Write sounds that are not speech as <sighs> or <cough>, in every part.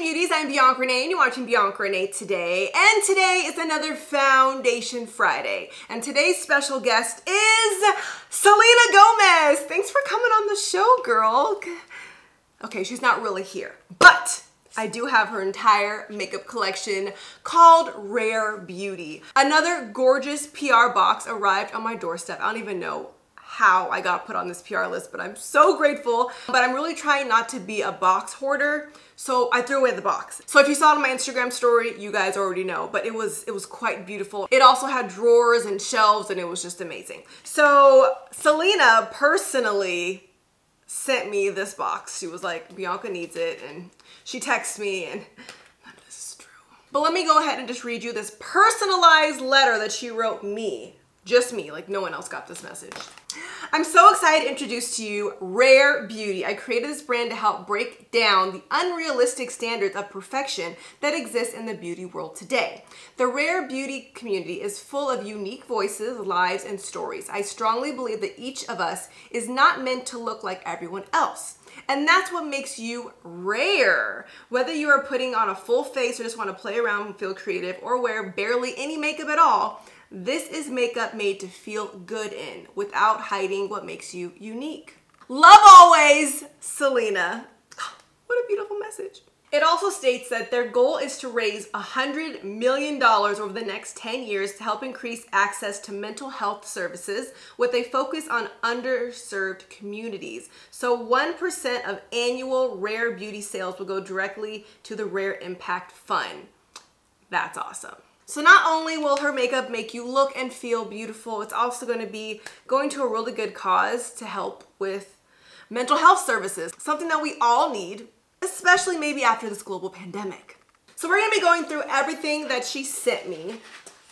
beauties, I'm Bianca Renee and you're watching Bianca Renee today. And today is another Foundation Friday. And today's special guest is Selena Gomez. Thanks for coming on the show, girl. Okay, she's not really here, but I do have her entire makeup collection called Rare Beauty. Another gorgeous PR box arrived on my doorstep. I don't even know how I got put on this PR list, but I'm so grateful. But I'm really trying not to be a box hoarder, so I threw away the box. So if you saw it on my Instagram story, you guys already know, but it was it was quite beautiful. It also had drawers and shelves and it was just amazing. So Selena personally sent me this box. She was like, Bianca needs it, and she texted me and this is true. But let me go ahead and just read you this personalized letter that she wrote me. Just me, like no one else got this message. I'm so excited to introduce to you Rare Beauty. I created this brand to help break down the unrealistic standards of perfection that exist in the beauty world today. The Rare Beauty community is full of unique voices, lives, and stories. I strongly believe that each of us is not meant to look like everyone else. And that's what makes you rare. Whether you are putting on a full face or just want to play around and feel creative or wear barely any makeup at all, this is makeup made to feel good in without hiding what makes you unique. Love always, Selena. <gasps> What a beautiful message. It also states that their goal is to raise $100 million over the next 10 years to help increase access to mental health services with a focus on underserved communities. So 1% of annual Rare Beauty sales will go directly to the Rare Impact Fund. That's awesome. So not only will her makeup make you look and feel beautiful, it's also gonna be going to a really good cause to help with mental health services, something that we all need, especially maybe after this global pandemic. So we're gonna be going through everything that she sent me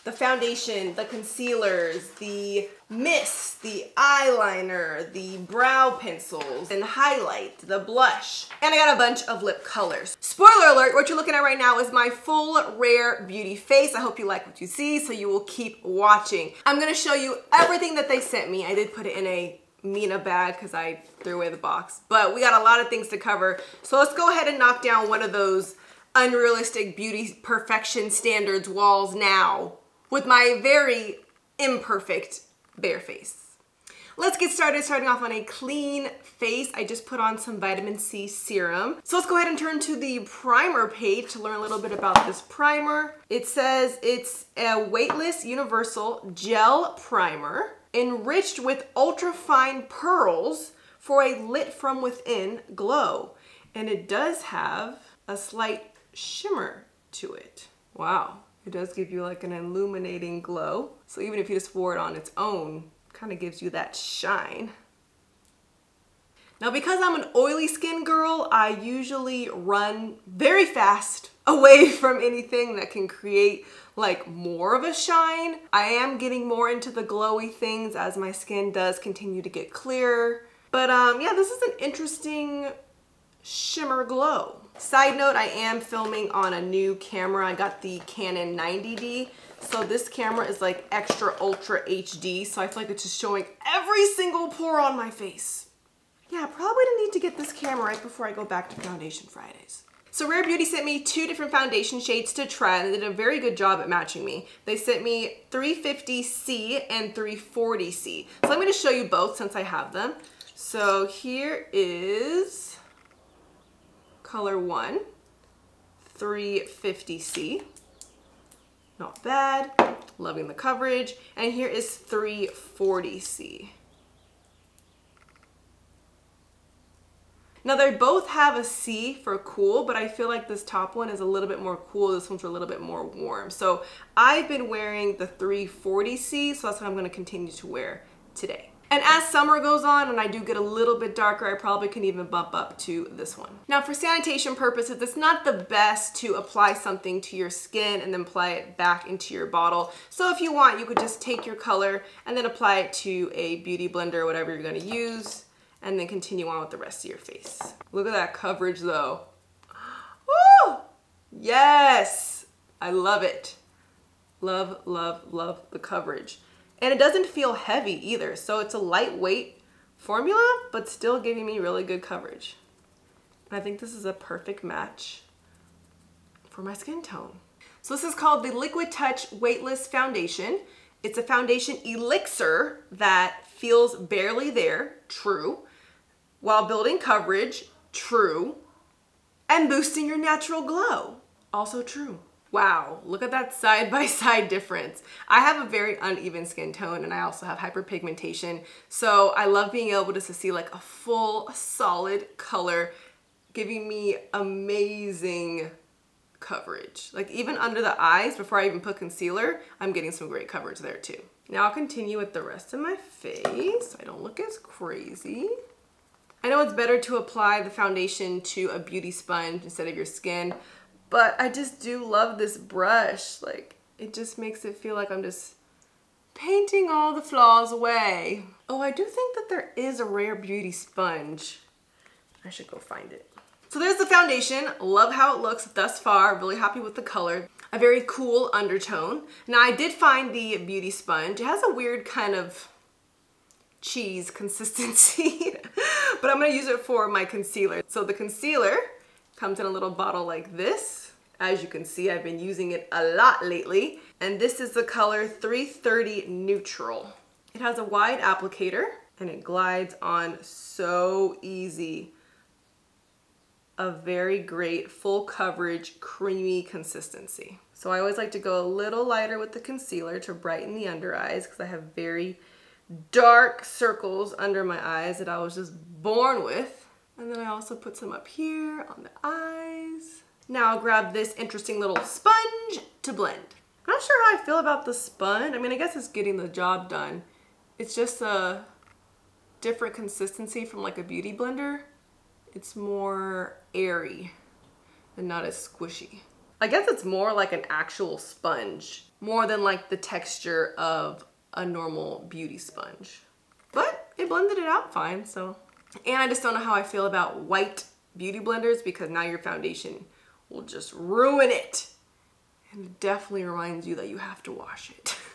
the foundation, the concealers, the mist, the eyeliner, the brow pencils, and highlight, the blush. And I got a bunch of lip colors. Spoiler alert, what you're looking at right now is my full Rare Beauty face. I hope you like what you see, so you will keep watching. I'm gonna show you everything that they sent me. I did put it in a Mina bag because I threw away the box. But we got a lot of things to cover. So let's go ahead and knock down one of those unrealistic beauty perfection standards walls now with my very imperfect bare face. Let's get started starting off on a clean face. I just put on some vitamin C serum. So let's go ahead and turn to the primer page to learn a little bit about this primer. It says it's a weightless universal gel primer enriched with ultra fine pearls for a lit from within glow. And it does have a slight shimmer to it. Wow. It does give you like an illuminating glow. So even if you just wore it on its own, kind of gives you that shine. Now because I'm an oily skin girl, I usually run very fast <laughs> away from anything that can create like more of a shine. I am getting more into the glowy things as my skin does continue to get clearer. But um, yeah, this is an interesting shimmer glow. Side note, I am filming on a new camera. I got the Canon 90D. So this camera is like extra ultra HD. So I feel like it's just showing every single pore on my face. Yeah, probably need to get this camera right before I go back to Foundation Fridays. So Rare Beauty sent me two different foundation shades to try and they did a very good job at matching me. They sent me 350C and 340C. So I'm gonna show you both since I have them. So here is color one, 350C. Not bad, loving the coverage. And here is 340C. Now they both have a C for cool, but I feel like this top one is a little bit more cool. This one's a little bit more warm. So I've been wearing the 340C, so that's what I'm gonna continue to wear today. And as summer goes on and I do get a little bit darker, I probably can even bump up to this one. Now for sanitation purposes, it's not the best to apply something to your skin and then apply it back into your bottle. So if you want, you could just take your color and then apply it to a beauty blender or whatever you're gonna use and then continue on with the rest of your face. Look at that coverage though. <gasps> Woo! Yes! I love it. Love, love, love the coverage. And it doesn't feel heavy either. So it's a lightweight formula, but still giving me really good coverage. And I think this is a perfect match for my skin tone. So this is called the Liquid Touch Weightless Foundation. It's a foundation elixir that feels barely there, true, while building coverage, true, and boosting your natural glow, also true. Wow, look at that side by <laughs> side difference. I have a very uneven skin tone and I also have hyperpigmentation. So I love being able to see like a full solid color giving me amazing coverage. Like even under the eyes, before I even put concealer, I'm getting some great coverage there too. Now I'll continue with the rest of my face I don't look as crazy. I know it's better to apply the foundation to a beauty sponge instead of your skin, but I just do love this brush. Like it just makes it feel like I'm just painting all the flaws away. Oh, I do think that there is a Rare Beauty sponge. I should go find it. So there's the foundation. Love how it looks thus far. Really happy with the color. A very cool undertone. Now I did find the beauty sponge. It has a weird kind of cheese <laughs> consistency, but I'm gonna use it for my concealer. So the concealer comes in a little bottle like this. As you can see, I've been using it a lot lately. And this is the color 330 Neutral. It has a wide applicator and it glides on so easy a very great full coverage creamy consistency. So I always like to go a little lighter with the concealer to brighten the under eyes because I have very dark circles under my eyes that I was just born with. And then I also put some up here on the eyes. Now I'll grab this interesting little sponge to blend. I'm not sure how I feel about the sponge. I mean, I guess it's getting the job done. It's just a different consistency from like a beauty blender it's more airy and not as squishy. I guess it's more like an actual sponge, more than like the texture of a normal beauty sponge. But it blended it out fine, so. And I just don't know how I feel about white beauty blenders because now your foundation will just ruin it. And it definitely reminds you that you have to wash it. <laughs>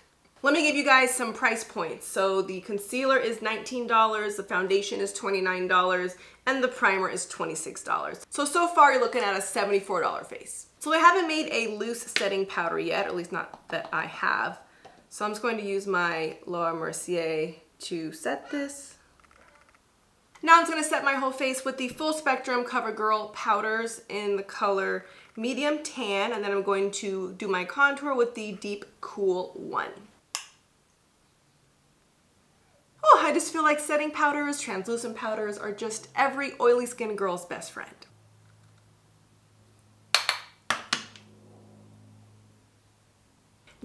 Let me give you guys some price points. So the concealer is $19, the foundation is $29, and the primer is $26. So, so far you're looking at a $74 face. So I haven't made a loose setting powder yet, at least not that I have. So I'm just going to use my Laura Mercier to set this. Now I'm gonna set my whole face with the Full Spectrum CoverGirl powders in the color medium tan, and then I'm going to do my contour with the Deep Cool one. Oh, I just feel like setting powders, translucent powders are just every oily skin girl's best friend.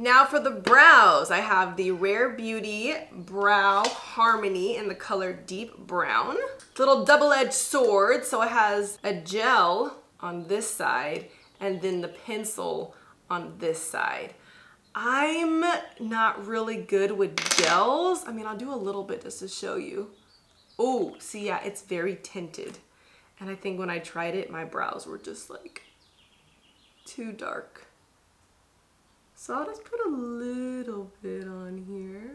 Now for the brows, I have the Rare Beauty Brow Harmony in the color Deep Brown. Little double-edged sword, so it has a gel on this side and then the pencil on this side. I'm not really good with gels. I mean, I'll do a little bit just to show you. Oh, see, yeah, it's very tinted. And I think when I tried it, my brows were just like too dark. So I'll just put a little bit on here.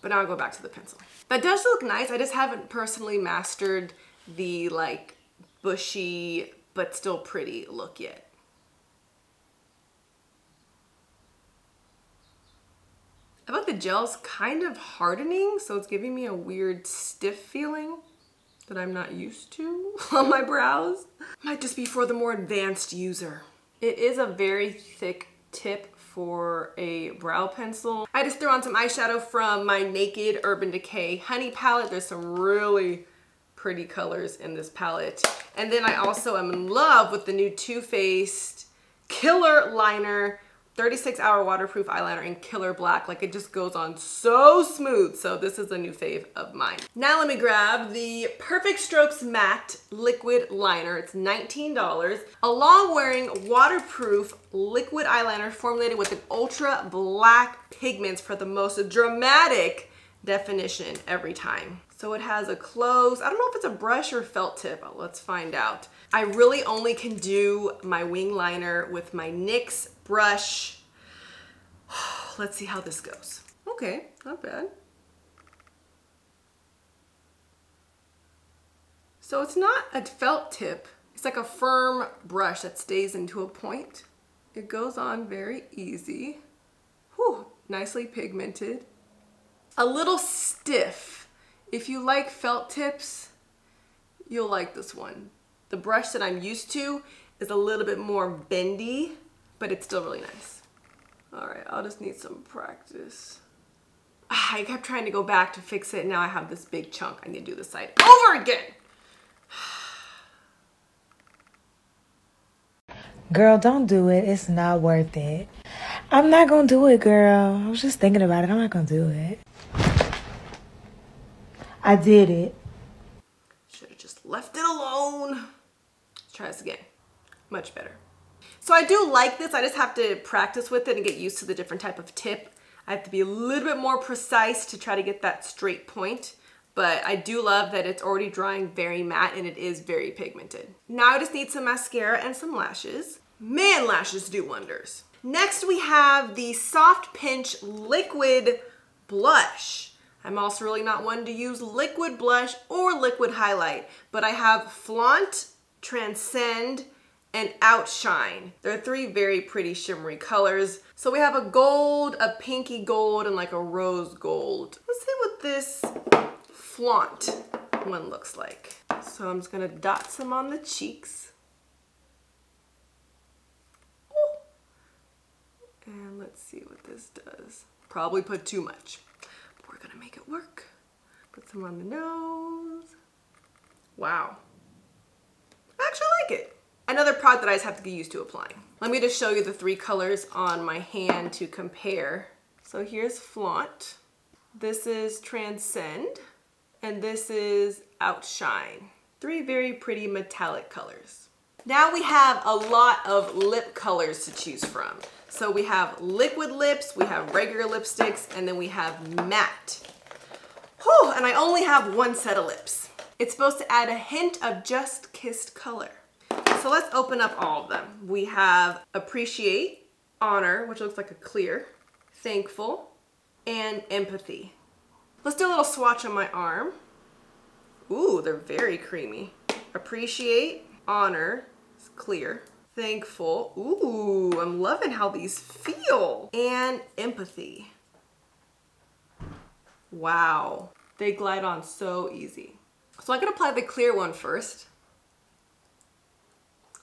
But now I'll go back to the pencil. That does look nice. I just haven't personally mastered the like bushy but still pretty look yet. I like the gel's kind of hardening, so it's giving me a weird stiff feeling that I'm not used to <laughs> on my brows. Might just be for the more advanced user. It is a very thick tip for a brow pencil. I just threw on some eyeshadow from my Naked Urban Decay Honey palette. There's some really pretty colors in this palette. And then I also am in love with the new Too Faced Killer Liner 36 hour waterproof eyeliner in Killer Black. Like it just goes on so smooth. So this is a new fave of mine. Now let me grab the Perfect Strokes Matte Liquid Liner. It's $19. A long wearing waterproof liquid eyeliner formulated with an ultra black pigments for the most dramatic definition every time. So it has a close, I don't know if it's a brush or felt tip, let's find out. I really only can do my wing liner with my NYX brush. <sighs> Let's see how this goes. Okay, not bad. So it's not a felt tip, It's like a firm brush that stays into a point. It goes on very easy. Whew, nicely pigmented. A little stiff. If you like felt tips, you'll like this one. The brush that I'm used to is a little bit more bendy, but it's still really nice. All right, I'll just need some practice. Ah, I kept trying to go back to fix it. Now I have this big chunk. I need to do the side over again. Girl, don't do it. It's not worth it. I'm not gonna do it, girl. I was just thinking about it. I'm not gonna do it. I did it. Should have just left it alone. Let's try this again. Much better. So I do like this. I just have to practice with it and get used to the different type of tip. I have to be a little bit more precise to try to get that straight point. But I do love that it's already drying very matte and it is very pigmented. Now I just need some mascara and some lashes. Man, lashes do wonders. Next we have the Soft Pinch Liquid Blush. I'm also really not one to use liquid blush or liquid highlight, but I have Flaunt, Transcend, and Outshine. They're three very pretty shimmery colors. So we have a gold, a pinky gold, and like a rose gold. Let's see what this flaunt one looks like. So I'm just gonna dot some on the cheeks. And let's see what this does. Probably put too much. But we're gonna make it work. Put some on the nose. Wow. I actually like it. Another product that I just have to get used to applying. Let me just show you the three colors on my hand to compare. So here's Flaunt. This is Transcend. And this is Outshine. Three very pretty metallic colors. Now we have a lot of lip colors to choose from. So we have liquid lips, we have regular lipsticks, and then we have matte. Whew, and I only have one set of lips. It's supposed to add a hint of just kissed color. So let's open up all of them. We have Appreciate, Honor, which looks like a clear, Thankful, and Empathy. Let's do a little swatch on my arm. Ooh, they're very creamy. Appreciate, Honor, it's clear, Thankful. Ooh, I'm loving how these feel. And Empathy. Wow, they glide on so easy. So I can apply the clear one first.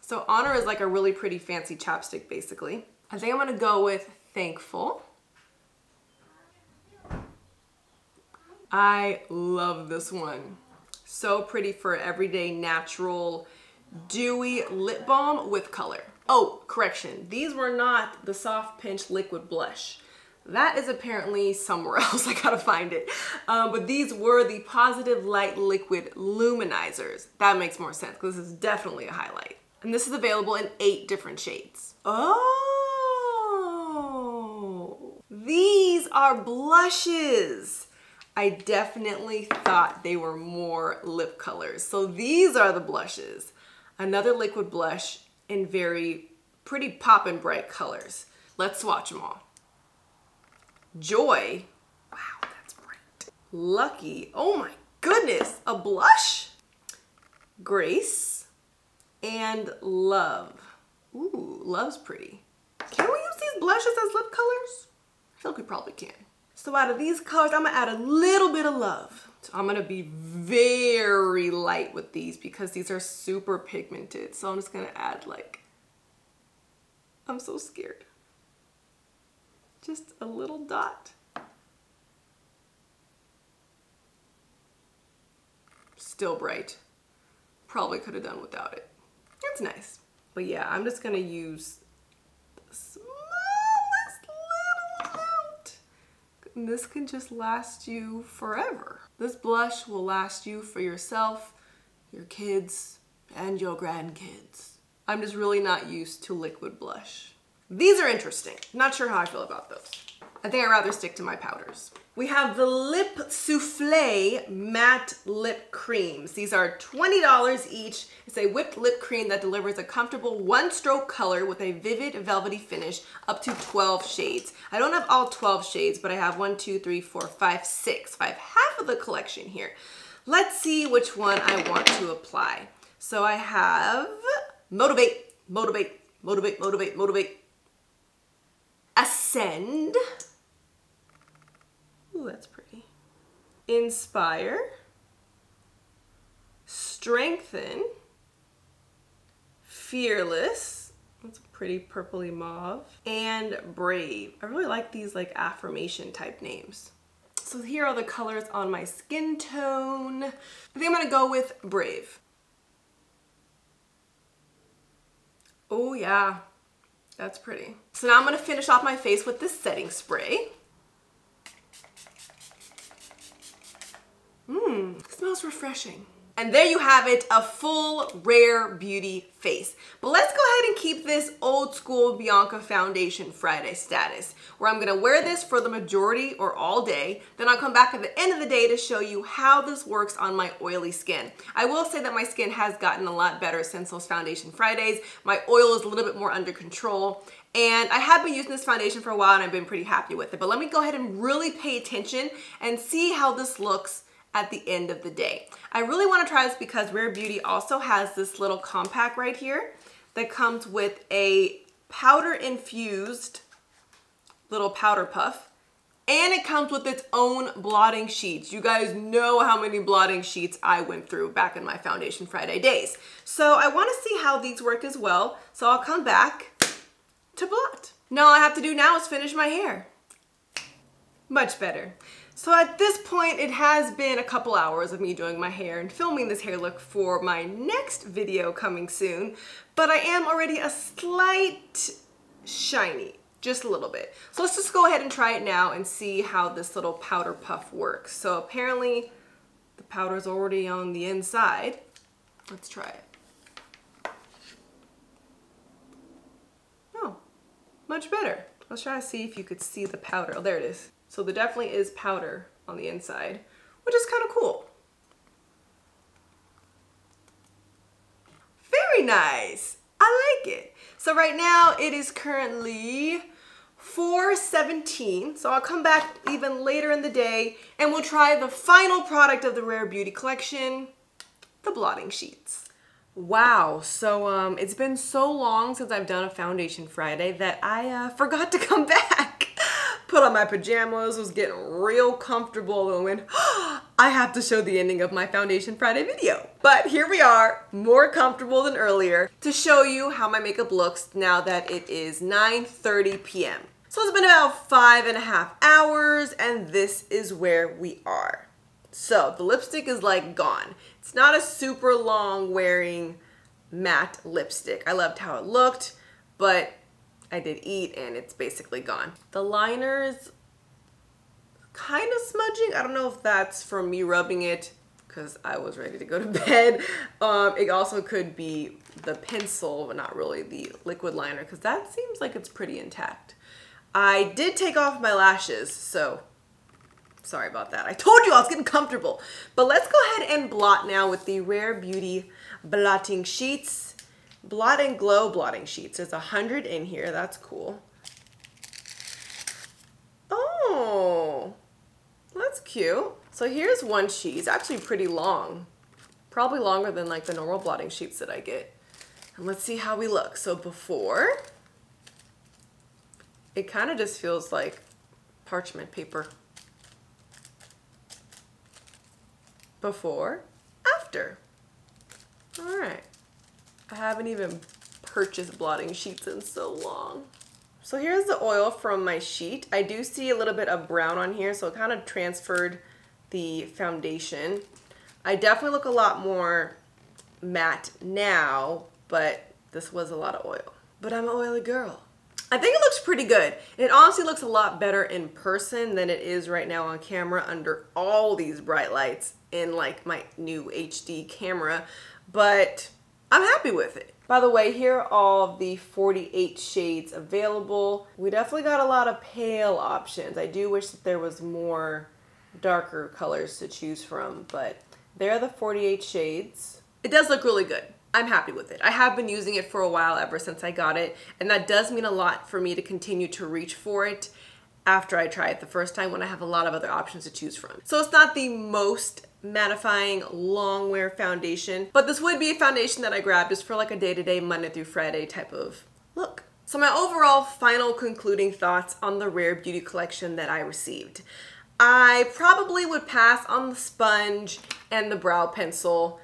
So Honor is like a really pretty fancy chapstick basically. I think I'm gonna go with Thankful. I love this one. So pretty for everyday natural dewy lip balm with color. Oh, correction. These were not the Soft Pinch Liquid Blush. That is apparently somewhere <laughs> else. I gotta find it. Um, but these were the Positive Light Liquid Luminizers. That makes more sense because this is definitely a highlight. And this is available in eight different shades. Oh, these are blushes. I definitely thought they were more lip colors. So these are the blushes. Another liquid blush in very pretty pop and bright colors. Let's swatch them all. Joy, wow, that's bright. Lucky, oh my goodness, a blush? Grace, and Love. Ooh, Love's pretty. Can we use these blushes as lip colors? I feel like we probably can. So out of these colors, I'm gonna add a little bit of Love. So I'm gonna be very light with these because these are super pigmented. So I'm just gonna add like, I'm so scared. Just a little dot. Still bright. Probably could have done without it. It's nice. But yeah, I'm just gonna use the smallest little amount. And this can just last you forever. This blush will last you for yourself, your kids, and your grandkids. I'm just really not used to liquid blush. These are interesting. Not sure how I feel about those. I think I'd rather stick to my powders. We have the Lip Souffle Matte Lip Creams. These are $20 each. It's a whipped lip cream that delivers a comfortable one-stroke color with a vivid velvety finish up to 12 shades. I don't have all 12 shades, but I have one, two, three, four, five, six. I have half of the collection here. Let's see which one I want to apply. So I have Motivate, Motivate, Motivate, Motivate, Motivate, Ascend. Ooh, that's pretty. Inspire, Strengthen, Fearless, that's pretty purpley mauve, and Brave. I really like these like affirmation type names. So here are the colors on my skin tone. I think I'm gonna go with Brave. Oh yeah, that's pretty. So now I'm gonna finish off my face with this setting spray. Mmm, smells refreshing. And there you have it, a full Rare Beauty face. But let's go ahead and keep this old school Bianca Foundation Friday status, where I'm gonna wear this for the majority or all day. Then I'll come back at the end of the day to show you how this works on my oily skin. I will say that my skin has gotten a lot better since those Foundation Fridays. My oil is a little bit more under control. And I have been using this foundation for a while and I've been pretty happy with it. But let me go ahead and really pay attention and see how this looks at the end of the day. I really wanna try this because Rare Beauty also has this little compact right here that comes with a powder infused little powder puff and it comes with its own blotting sheets. You guys know how many blotting sheets I went through back in my Foundation Friday days. So I wanna see how these work as well. So I'll come back to blot. Now all I have to do now is finish my hair. Much better. So at this point, it has been a couple hours of me doing my hair and filming this hair look for my next video coming soon, but I am already a slight shiny, just a little bit. So let's just go ahead and try it now and see how this little powder puff works. So apparently the powder's already on the inside. Let's try it. Oh, much better. Let's try to see if you could see the powder. Oh, there it is. So there definitely is powder on the inside, which is kind of cool. Very nice. I like it. So right now it is currently 417. So I'll come back even later in the day and we'll try the final product of the Rare Beauty collection, the blotting sheets. Wow, so um, it's been so long since I've done a Foundation Friday that I uh, forgot to come <laughs> back put on my pajamas, was getting real comfortable and went, <gasps> I have to show the ending of my Foundation Friday video. But here we are, more comfortable than earlier, to show you how my makeup looks now that it is 9.30 p.m. So it's been about five and a half hours and this is where we are. So the lipstick is like gone. It's not a super long wearing matte lipstick. I loved how it looked, but I did eat and it's basically gone. The liner's kind of smudging. I don't know if that's from me rubbing it because I was ready to go to <laughs> bed. Um, it also could be the pencil, but not really the liquid liner because that seems like it's pretty intact. I did take off my lashes, so sorry about that. I told you I was getting comfortable. But let's go ahead and blot now with the Rare Beauty blotting sheets. Blot and Glow blotting sheets. There's a hundred in here. That's cool. Oh, that's cute. So here's one sheet. It's actually pretty long. Probably longer than like the normal blotting sheets that I get. And let's see how we look. So before, it kind of just feels like parchment paper. Before, after. All right. I haven't even purchased blotting sheets in so long. So here's the oil from my sheet. I do see a little bit of brown on here, so it kind of transferred the foundation. I definitely look a lot more matte now, but this was a lot of oil. But I'm an oily girl. I think it looks pretty good. It honestly looks a lot better in person than it is right now on camera under all these bright lights in like my new HD camera. But I'm happy with it. By the way, here are all the 48 shades available. We definitely got a lot of pale options. I do wish that there was more darker colors to choose from, but there are the 48 shades. It does look really good. I'm happy with it. I have been using it for a while ever since I got it, and that does mean a lot for me to continue to reach for it. After I try it the first time when I have a lot of other options to choose from. So it's not the most mattifying long wear foundation, but this would be a foundation that I grab just for like a day-to-day Monday through Friday type of look. So my overall final concluding thoughts on the Rare Beauty collection that I received. I probably would pass on the sponge and the brow pencil.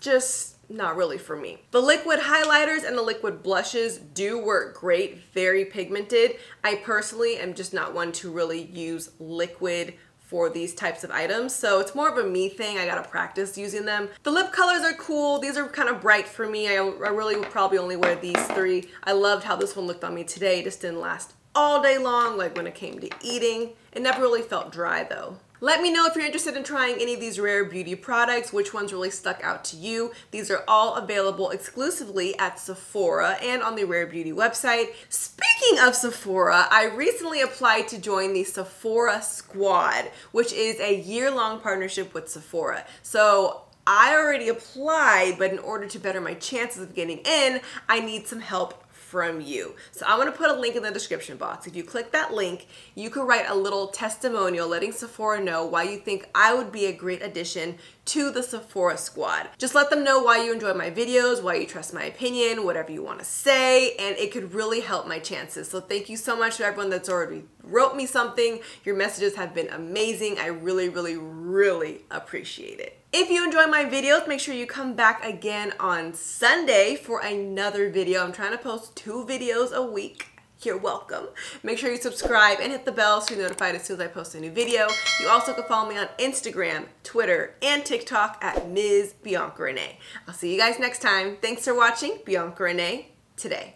Just not really for me. The liquid highlighters and the liquid blushes do work great, very pigmented. I personally am just not one to really use liquid for these types of items. So it's more of a me thing. I gotta practice using them. The lip colors are cool. These are kind of bright for me. I, I really would probably only wear these three. I loved how this one looked on me today. It just didn't last all day long, like when it came to eating. It never really felt dry though. Let me know if you're interested in trying any of these rare beauty products, which ones really stuck out to you. These are all available exclusively at Sephora and on the Rare Beauty website. Speaking of Sephora, I recently applied to join the Sephora Squad, which is a year-long partnership with Sephora. So I already applied, but in order to better my chances of getting in, I need some help from you. So I'm gonna put a link in the description box. If you click that link, you can write a little testimonial letting Sephora know why you think I would be a great addition to the Sephora squad. Just let them know why you enjoy my videos, why you trust my opinion, whatever you wanna say, and it could really help my chances. So thank you so much to everyone that's already wrote me something. Your messages have been amazing. I really, really, really appreciate it. If you enjoy my videos, make sure you come back again on Sunday for another video. I'm trying to post two videos a week. You're welcome. Make sure you subscribe and hit the bell so you're notified as soon as I post a new video. You also can follow me on Instagram, Twitter, and TikTok at Ms. Bianca Renee. I'll see you guys next time. Thanks for watching Bianca Renee today.